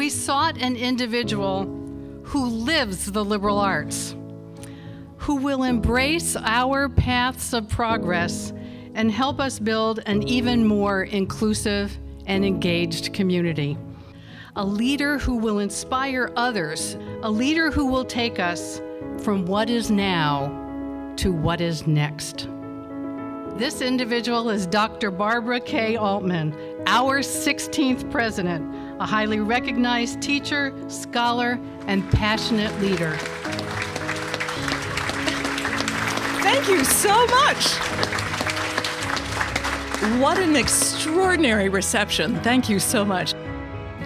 we sought an individual who lives the liberal arts, who will embrace our paths of progress and help us build an even more inclusive and engaged community. A leader who will inspire others, a leader who will take us from what is now to what is next. This individual is Dr. Barbara K. Altmann, our 16th president, a highly recognized teacher, scholar, and passionate leader. Thank you so much. What an extraordinary reception. Thank you so much.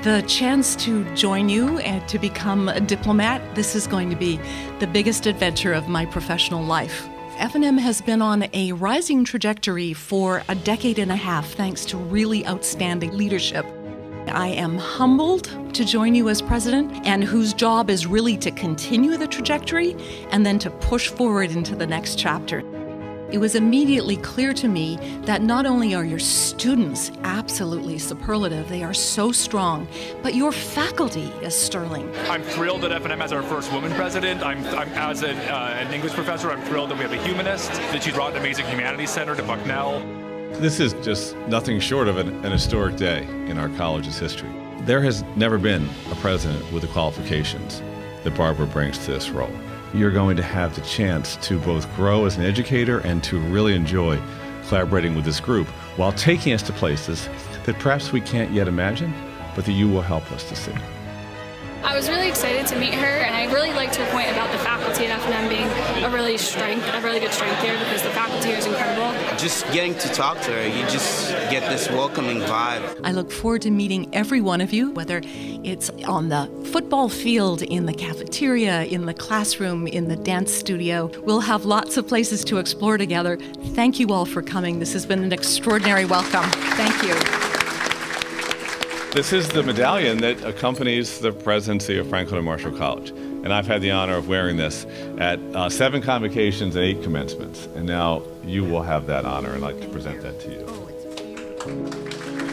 The chance to join you and to become a diplomat, this is going to be the biggest adventure of my professional life. F&M has been on a rising trajectory for a decade and a half thanks to really outstanding leadership. I am humbled to join you as president and whose job is really to continue the trajectory and then to push forward into the next chapter it was immediately clear to me that not only are your students absolutely superlative, they are so strong, but your faculty is sterling. I'm thrilled that F&M has our first woman president. I'm, I'm as an, uh, an English professor, I'm thrilled that we have a humanist, that she brought an amazing humanities center to Bucknell. This is just nothing short of an, an historic day in our college's history. There has never been a president with the qualifications that Barbara brings to this role you're going to have the chance to both grow as an educator and to really enjoy collaborating with this group while taking us to places that perhaps we can't yet imagine, but that you will help us to see. I was really excited to meet her, and I really liked her point about the faculty at F&M being a really strength, a really good strength here because the faculty is incredible. Just getting to talk to her, you just get this welcoming vibe. I look forward to meeting every one of you, whether it's on the football field, in the cafeteria, in the classroom, in the dance studio. We'll have lots of places to explore together. Thank you all for coming. This has been an extraordinary welcome. Thank you. This is the medallion that accompanies the presidency of Franklin and Marshall College. And I've had the honor of wearing this at uh, seven convocations and eight commencements. And now you will have that honor, and I'd like to present that to you.